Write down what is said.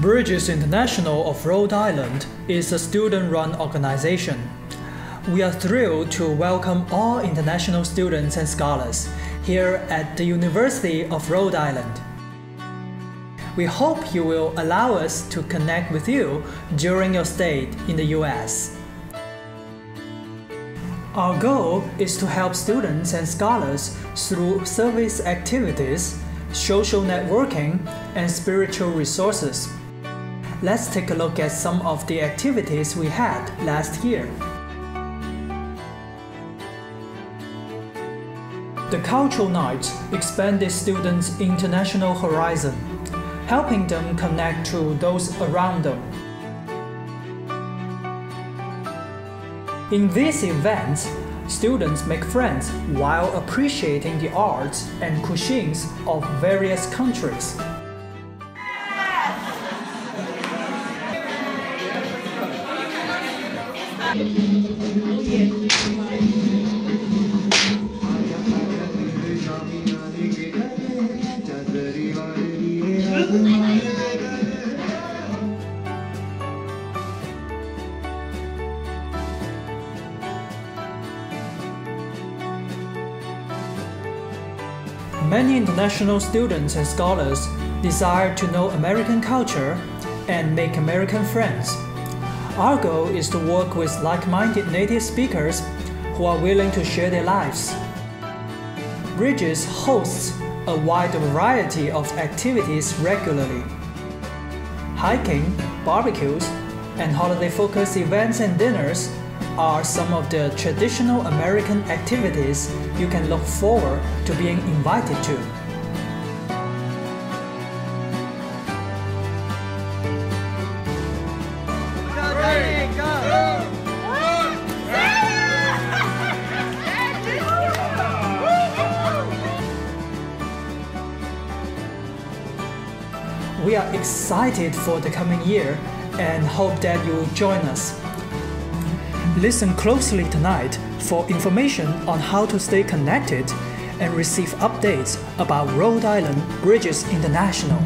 Bridges International of Rhode Island is a student run organization. We are thrilled to welcome all international students and scholars here at the University of Rhode Island. We hope you will allow us to connect with you during your stay in the US. Our goal is to help students and scholars through service activities, social networking, and spiritual resources. Let's take a look at some of the activities we had last year. The Cultural Night expanded students' international horizon, helping them connect to those around them. In these events, students make friends while appreciating the arts and cuisines of various countries. Many international students and scholars desire to know American culture and make American friends. Our goal is to work with like minded native speakers who are willing to share their lives. Bridges hosts a wide variety of activities regularly. Hiking, barbecues, and holiday focused events and dinners are some of the traditional American activities you can look forward to being invited to. We are excited for the coming year and hope that you'll join us. Listen closely tonight for information on how to stay connected and receive updates about Rhode Island Bridges International.